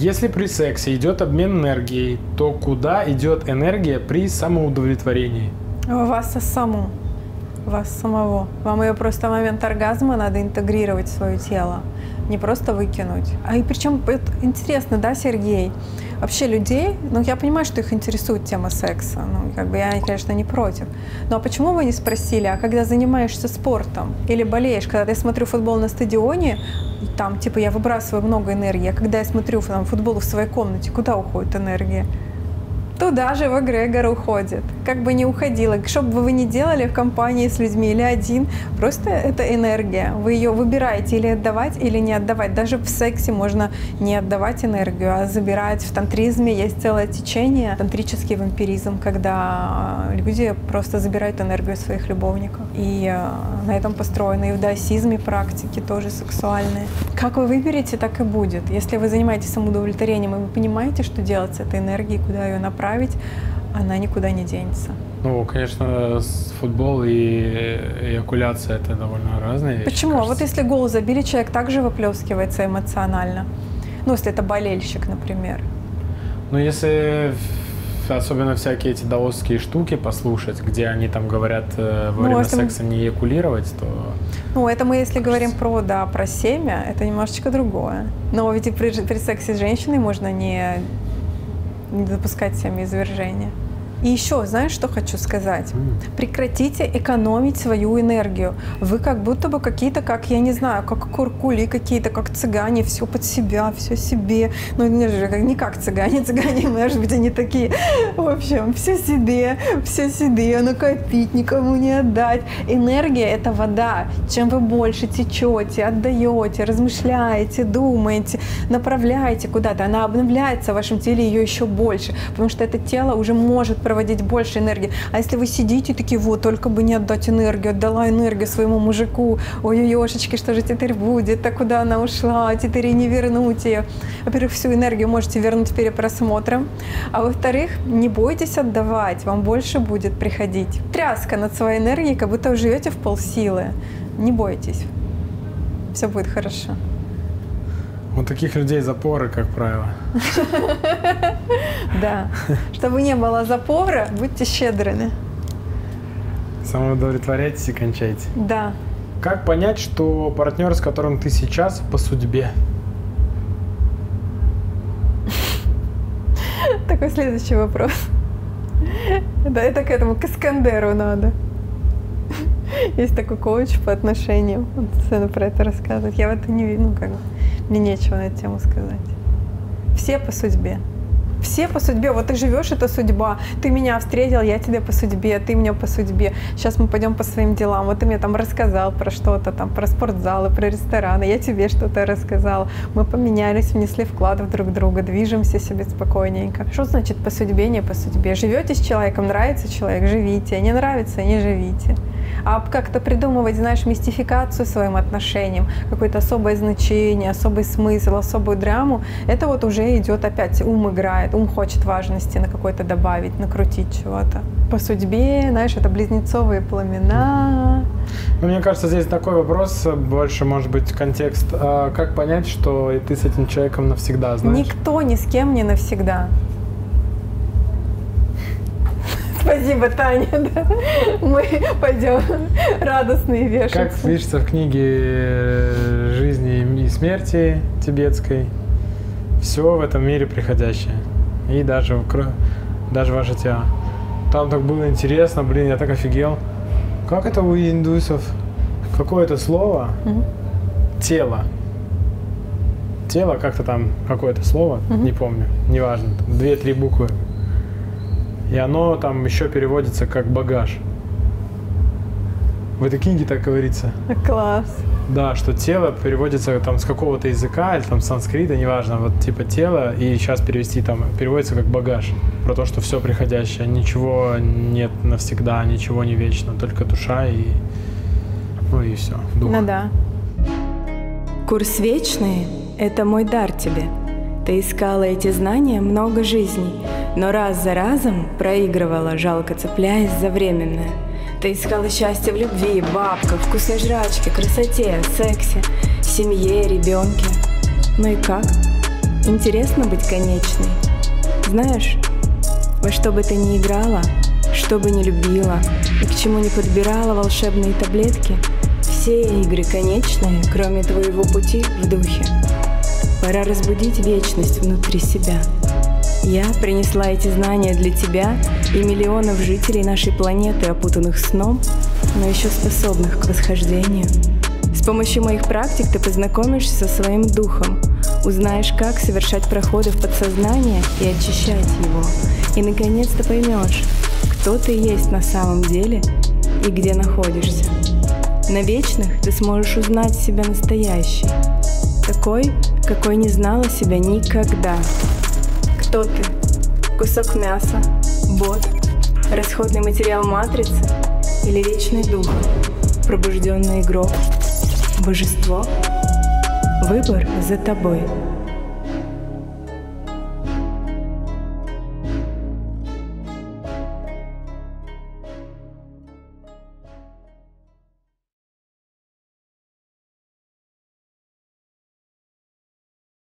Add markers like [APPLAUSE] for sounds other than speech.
Если при сексе идет обмен энергией, то куда идет энергия при самоудовлетворении? У вас саму, вас самого. Вам ее просто в момент оргазма надо интегрировать в свое тело, не просто выкинуть. А и причем интересно, да, Сергей? вообще людей, ну, я понимаю, что их интересует тема секса, ну, как бы я, конечно, не против. Но а почему вы не спросили, а когда занимаешься спортом или болеешь, когда я смотрю футбол на стадионе, там, типа, я выбрасываю много энергии, а когда я смотрю там, футбол в своей комнате, куда уходит энергия? Туда же в эгрегор уходит. Как бы не уходила, что бы вы ни делали в компании с людьми или один, просто это энергия. Вы ее выбираете или отдавать, или не отдавать. Даже в сексе можно не отдавать энергию, а забирать. В тантризме есть целое течение, тантрический вампиризм, когда люди просто забирают энергию своих любовников. И э, на этом построены и в даосизме практики тоже сексуальные. Как вы выберете, так и будет. Если вы занимаетесь самоудовлетворением, и вы понимаете, что делать с этой энергией, куда ее направить, направить, она никуда не денется. Ну, конечно, футбол и эякуляция это довольно разные вещи. Почему? Кажется. Вот если гол забили, человек также выплескивается эмоционально. Ну, если это болельщик, например. Ну, если особенно всякие эти даосские штуки послушать, где они там говорят э, во ну, время секса не эякулировать, то... Ну, это мы, если кажется... говорим про, да, про семя, это немножечко другое. Но ведь и при, при сексе с женщиной можно не не допускать семяизвержения. И еще, знаешь, что хочу сказать? Прекратите экономить свою энергию. Вы как будто бы какие-то, как, я не знаю, как куркули какие-то, как цыгане, все под себя, все себе. Ну, не, не как цыгане, цыгане, может быть, они такие, в общем, все себе, все себе, накопить, никому не отдать. Энергия — это вода. Чем вы больше течете, отдаете, размышляете, думаете, направляете куда-то, она обновляется в вашем теле ее еще больше, потому что это тело уже может проводить больше энергии. А если вы сидите такие, вот, только бы не отдать энергию, отдала энергию своему мужику, ой-ой-ошечки, что же теперь будет, а куда она ушла, теперь и не вернуть ее. Во-первых, всю энергию можете вернуть перепросмотром, а во-вторых, не бойтесь отдавать, вам больше будет приходить. Тряска над своей энергией, как будто вы живете в полсилы. Не бойтесь, все будет хорошо. У таких людей запоры, как правило. [LAUGHS] Да. Чтобы не было запора, будьте щедрыми. Самоудовлетворяйтесь и кончайте. Да. Как понять, что партнер, с которым ты сейчас, по судьбе? Такой следующий вопрос. Да, это к этому, к Искандеру надо. Есть такой коуч по отношениям. Он постоянно про это рассказывает. Я в это не ну как бы, мне нечего на эту тему сказать. Все по судьбе. Все по судьбе. Вот ты живешь, это судьба. Ты меня встретил, я тебе по судьбе, ты меня по судьбе. Сейчас мы пойдем по своим делам. Вот ты мне там рассказал про что-то, там, про спортзалы, про рестораны. Я тебе что-то рассказал. Мы поменялись, внесли вклад в друг друга, движемся себе спокойненько. Что значит по судьбе, не по судьбе? Живете с человеком, нравится человек, живите. Не нравится, не живите а как-то придумывать, знаешь, мистификацию своим отношениям, какое-то особое значение, особый смысл, особую драму, это вот уже идет опять, ум играет, ум хочет важности на какой-то добавить, накрутить чего-то. По судьбе, знаешь, это близнецовые пламена. Ну, мне кажется, здесь такой вопрос, больше, может быть, контекст. А как понять, что ты с этим человеком навсегда, знаешь? Никто ни с кем не навсегда. Спасибо, Таня. [LAUGHS] Да. Мы пойдем радостные вешаться. Как пишется в книге «Жизни и смерти» тибетской, все в этом мире приходящее. И даже, даже ваше тело. Там так было интересно, блин, я так офигел. Как это у индусов? Какое-то слово, угу. тело. Тело, как-то там какое-то слово, угу. не помню, неважно, две-три буквы. И оно там еще переводится как багаж. В этой книге так говорится. Класс. Да, что тело переводится там с какого-то языка или там санскрита, неважно, вот типа тело, и сейчас перевести там, переводится как багаж. Про то, что все приходящее, ничего нет навсегда, ничего не вечно, только душа и, ну и все, дух. Ну да. Курс «Вечный» — это мой дар тебе. Ты искала эти знания много жизней, но раз за разом проигрывала, жалко цепляясь за временное. Ты искала счастье в любви, бабках, вкусной жрачке, красоте, сексе, семье, ребенке. Ну и как? Интересно быть конечной. Знаешь, во что бы ты ни играла, что бы ни любила и к чему не подбирала волшебные таблетки, все игры конечные, кроме твоего пути в духе. Пора разбудить вечность внутри себя. Я принесла эти знания для тебя и миллионов жителей нашей планеты, опутанных сном, но еще способных к восхождению. С помощью моих практик ты познакомишься со своим духом, узнаешь, как совершать проходы в подсознание и очищать его. И наконец-то поймешь, кто ты есть на самом деле и где находишься. На вечных ты сможешь узнать себя настоящей, такой, какой не знала себя никогда. Ты? Кусок мяса, бот, расходный материал матрицы или вечный дух, пробужденный игрок, божество? Выбор за тобой.